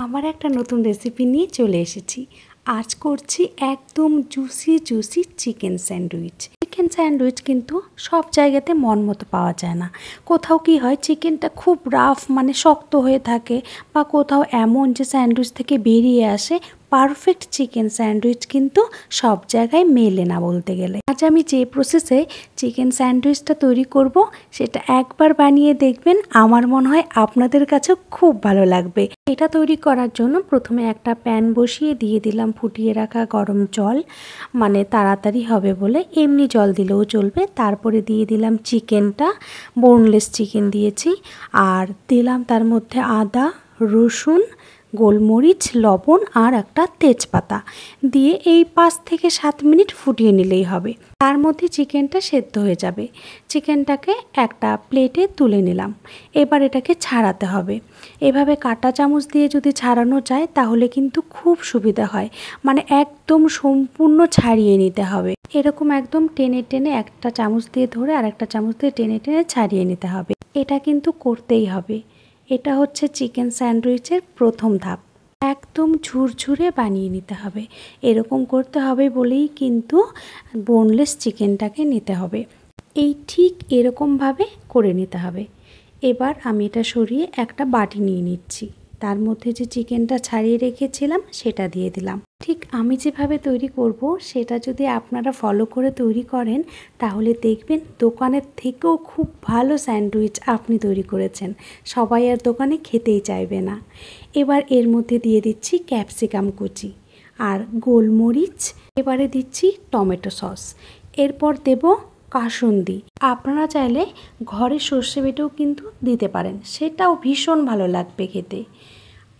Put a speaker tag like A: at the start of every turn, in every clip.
A: আমার একটা নতুন রেসিপি নিয়ে চলে এসেছি। আজ করছি একদম juicy juicy chicken sandwich chicken sandwich কিন্তু সব জায়গাতে মন মতো পাওয়া যায় না। কোথাও কি হয় চিকেনটা খুব রাফ মানে শক্ত হয়ে থাকে বা কোথাও এমন যে স্যান্ডউইচ থেকে বেরিয়ে আসে পারফেক্ট চিকেন স্যান্ডউইচ কিন্তু সব জায়গায় মেলে না বলতে গেলে। আজ আমি যে প্রসেসে চিকেন স্যান্ডউইচটা তৈরি করব, সেটা একবার বানিয়ে দেখবেন, আমার মনে হয় আপনাদের কাছে খুব ভালো লাগবে। এটা তৈরি করার জন্য প্রথমে একটা প্যান বসিয়ে দিয়ে দিলাম ফুটিয়ে রাখা গরম জল মানে তাড়াতাড়ি হবে বলে এমনি জল দিলেও চলবে। তারপরে দিয়ে দিলাম চিকেনটা বোনলেস চিকেন দিয়েছি, আর দিলাম তার মধ্যে আদা, রসুন গোলমরিচ, লবণ আর একটা তেজপাতা দিয়ে এই পাঁচ থেকে সাত মিনিট ফুটিয়ে নিলেই হবে। তার মধ্যে চিকেনটা সেদ্ধ হয়ে যাবে। চিকেনটাকে একটা প্লেটে তুলে নিলাম। এবার এটাকে ছাড়াতে হবে। এভাবে কাটা চামচ দিয়ে যদি ছাড়ানো যায়, তাহলে কিন্তু খুব সুবিধা হয়। মানে একদম সম্পূর্ণ ছাড়িয়ে নিতে হবে। এরকম একদম টেনে টেনে একটা চামচ দিয়ে ধরে আর একটা চামচ দিয়ে টেনে টেনে ছাড়িয়ে নিতে হবে। এটা কিন্তু করতেই হবে। এটা হচ্ছে চিকেন স্যান্ডউইচের প্রথম ধাপ। একদম ঝুরঝুরে বানিয়ে নিতে হবে। এরকম করতে হবে বলেই কিন্তু বোনলেস চিকেনটাকে নিতে হবে। এই ঠিক এরকমভাবে করে নিতে হবে। এবার আমি এটা সরিয়ে একটা বাটি নিয়ে নিচ্ছি। তার মধ্যে যে চিকেনটা ছাড়িয়ে রেখেছিলাম, সেটা দিয়ে দিলাম। ঠিক আমি যেভাবে তৈরি করব, সেটা যদি আপনারা ফলো করে তৈরি করেন, তাহলে দেখবেন দোকানের থেকেও খুব ভালো স্যান্ডউইচ আপনি তৈরি করেছেন। সবাই আর দোকানে খেতেই চাইবে না। এবার এর মধ্যে দিয়ে দিচ্ছি ক্যাপসিকাম কুচি আর গোলমরিচ। এবারে দিচ্ছি টমেটো সস। এরপর দেব কাসুন্দি। আপনারা চাইলে ঘরে সর্ষে বেটেও কিন্তু দিতে পারেন। সেটাও ভীষণ ভালো লাগবে খেতে।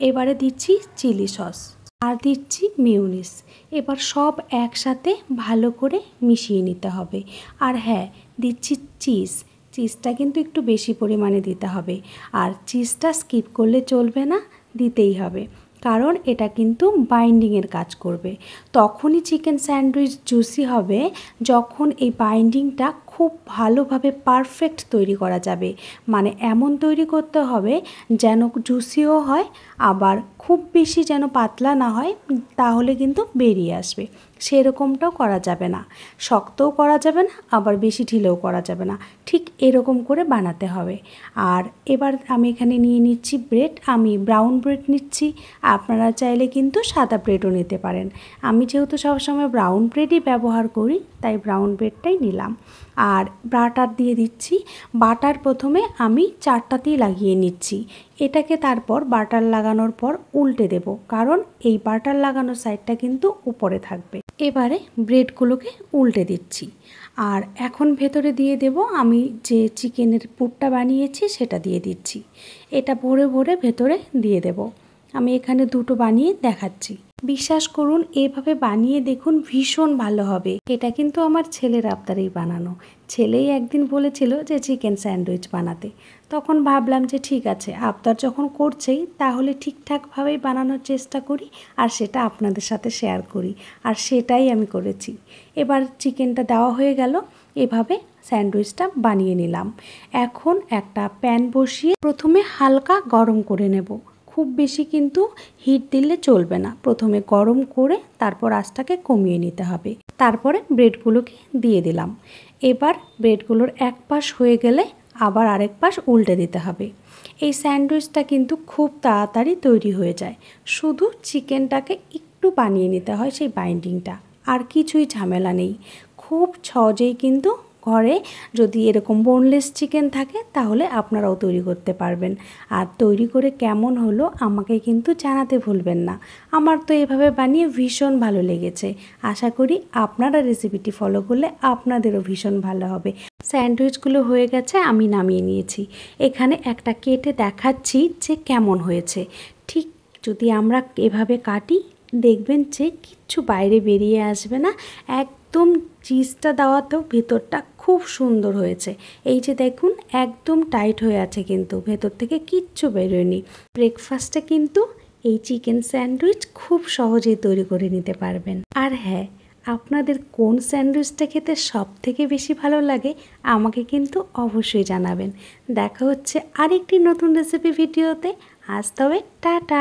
A: এবারে দিচ্ছি চিলি সস আর দিচ্ছি মিউনিস এবার সব একসাথে ভালো করে মিশিয়ে নিতে হবে। আর হ্যাঁ দিচ্ছি চিজ। চিজটা কিন্তু একটু বেশি পরিমাণে দিতে হবে। আর চিজটা স্কিপ করলে চলবে না, দিতেই হবে। কারণ এটা কিন্তু বাইন্ডিংয়ের কাজ করবে। তখনই চিকেন স্যান্ডউইচ জুসি হবে যখন এই বাইন্ডিংটা খুব ভালোভাবে পারফেক্ট তৈরি করা যাবে। মানে এমন তৈরি করতে হবে যেন জুসিও হয়, আবার খুব বেশি যেন পাতলা না হয়, তাহলে কিন্তু বেরিয়ে আসবে। সেরকমটাও করা যাবে না। শক্তও করা যাবে না, আবার বেশি ঢিলেও করা যাবে না। ঠিক এরকম করে বানাতে হবে। আর এবার আমি এখানে নিয়ে নিচ্ছি ব্রেড। আমি ব্রাউন ব্রেড নিচ্ছি। আপনারা চাইলে কিন্তু সাদা ব্রেডও নিতে পারেন। আমি যেহেতু সবসময় ব্রাউন ব্রেডই ব্যবহার করি, তাই ব্রাউন ব্রেডটাই নিলাম। আর বাটার দিয়ে দিচ্ছি। বাটার প্রথমে আমি চারটাতেই লাগিয়ে নিচ্ছি। এটাকে তারপর বাটার লাগানোর পর উল্টে দেব, কারণ এই বাটার লাগানোর সাইডটা কিন্তু উপরে থাকবে। এবারে ব্রেডগুলোকে উল্টে দিচ্ছি। আর এখন ভেতরে দিয়ে দেব আমি যে চিকেনের পুরটা বানিয়েছি সেটা দিয়ে দিচ্ছি। এটা ভরে ভরে ভেতরে দিয়ে দেব। আমি এখানে দুটো বানিয়ে দেখাচ্ছি। বিশ্বাস করুন, এভাবে বানিয়ে দেখুন ভীষণ ভালো হবে। এটা কিন্তু আমার ছেলের আবদারেই বানানো। ছেলেই একদিন বলেছিল যে চিকেন স্যান্ডউইচ বানাতে। তখন ভাবলাম যে ঠিক আছে, আবদার যখন করছেই, তাহলে ঠিকঠাকভাবেই বানানোর চেষ্টা করি আর সেটা আপনাদের সাথে শেয়ার করি। আর সেটাই আমি করেছি। এবার চিকেনটা দেওয়া হয়ে গেল, এভাবে স্যান্ডউইচটা বানিয়ে নিলাম। এখন একটা প্যান বসিয়ে প্রথমে হালকা গরম করে নেব। খুব বেশি কিন্তু হিট দিলে চলবে না। প্রথমে গরম করে তারপর আঁচটাকে কমিয়ে নিতে হবে। তারপরে ব্রেডগুলোকে দিয়ে দিলাম। এবার ব্রেডগুলোর এক পাশ হয়ে গেলে আবার আরেক পাশ উল্টে দিতে হবে। এই স্যান্ডউইচটা কিন্তু খুব তাড়াতাড়ি তৈরি হয়ে যায়। শুধু চিকেনটাকে একটু বানিয়ে নিতে হয় সেই বাইন্ডিংটা আর কিছুই ঝামেলা নেই। খুব সহজেই কিন্তু ঘরে যদি এরকম বোনলেস চিকেন থাকে, তাহলে আপনারাও তৈরি করতে পারবেন। আর তৈরি করে কেমন হলো আমাকে কিন্তু জানাতে ভুলবেন না। আমার তো এভাবে বানিয়ে ভীষণ ভালো লেগেছে। আশা করি আপনারা রেসিপিটি ফলো করলে আপনাদেরও ভীষণ ভালো হবে। স্যান্ডউইচগুলো হয়ে গেছে, আমি নামিয়ে নিয়েছি। এখানে একটা কেটে দেখাচ্ছি যে কেমন হয়েছে। ঠিক যদি আমরা এভাবে কাটি, দেখবেন যে কিচ্ছু বাইরে বেরিয়ে আসবে না। একদম চিজটা দেওয়াতেও ভেতরটা খুব সুন্দর হয়েছে। এই যে দেখুন, একদম টাইট হয়ে আছে কিন্তু, ভেতর থেকে কিচ্ছু বেরোয়নি। ব্রেকফাস্টে কিন্তু এই চিকেন স্যান্ডউইচ খুব সহজেই তৈরি করে নিতে পারবেন। আর হ্যাঁ আপনাদের কোন স্যান্ডউইচটা খেতে সব থেকে বেশি ভালো লাগে, আমাকে কিন্তু অবশ্যই জানাবেন। দেখা হচ্ছে আরেকটি নতুন রেসিপি ভিডিওতে। আজ তবে টাটা!